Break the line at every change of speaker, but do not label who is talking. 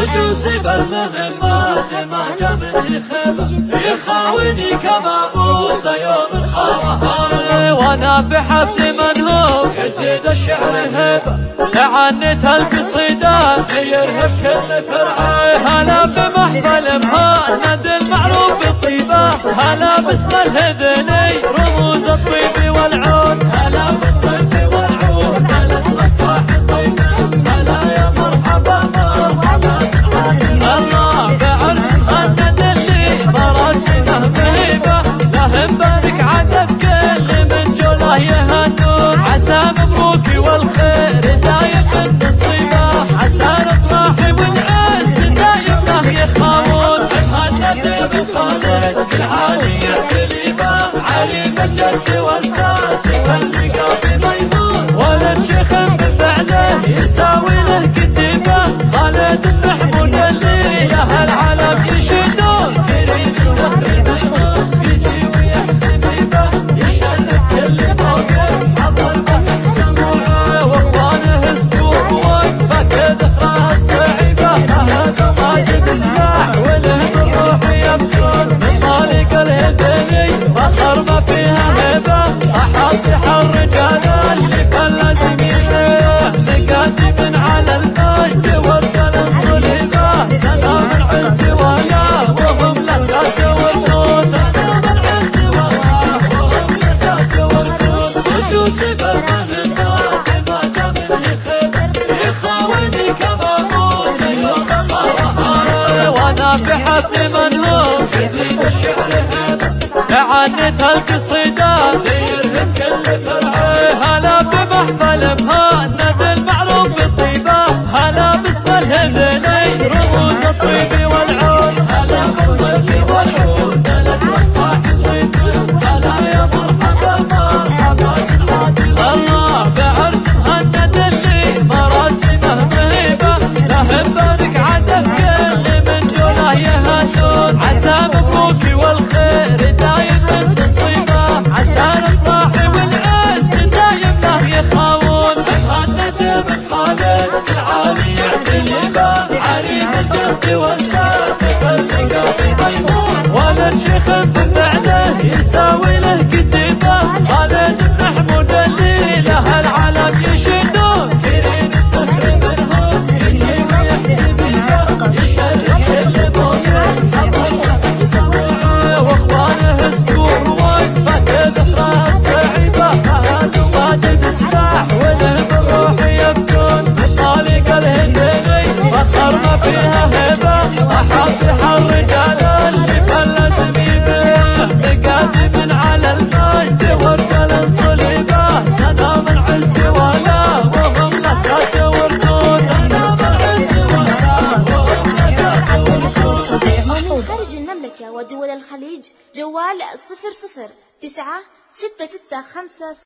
قدوس بالمهمات ما جمني خبر يخاوني كما موسى يوم الخرهار وأنا في حفل منهوب يزيد الشعر هبه تعنت القصيدة يرهب كل فرعه هلا بمحفل مهند المعروف بالطيبة هلا باسم الهذني مبروك والخير دايم بالنصيبة عسى الافراح والعز دايم له يخاون مهند بن خالد العالي يعتليبه علي بالجد والساس فاللقى بميمون؟ احاصح الرجال اللي كان لازم يحيه من على المجد والكلام صليبه سلام العز وياه وهم الاساس والنور سلام العز وياه وهم الاساس والنور قدوس في حفل منهوم يزيد الشعر هبه كل فرعه هلا بمحفل مهند المعروف بالطيبة. هلا باسم الهذني رموز الطيب والعود. هلا بالطيب والعود. هلا بالطاح هلا يا مرحبا مرحبا الله بعرس مهند اللي مراسمه مهيبة لهم بارك عدد كل من جوله يهنون عسى مبروك والخير شيخ بفعله يساوي له كتيبه
المملكة ودول الخليج جوال صفر صفر تسعة ستة ستة خمسة